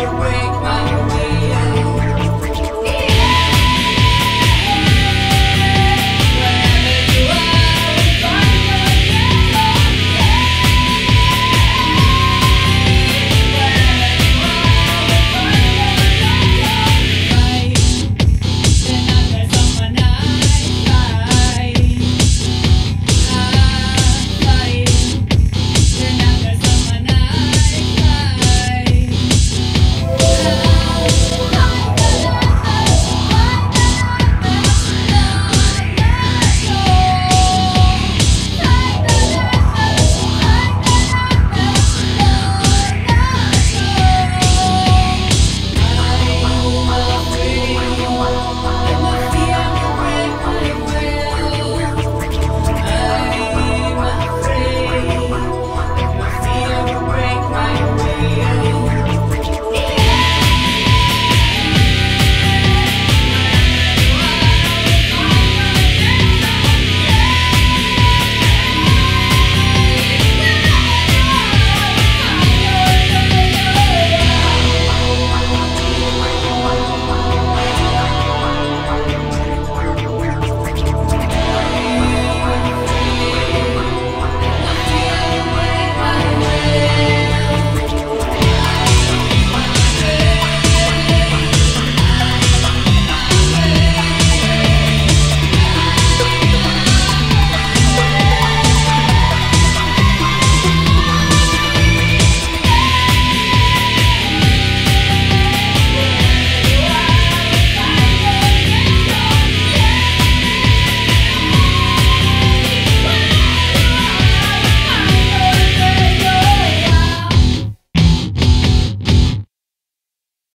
We.